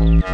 Thank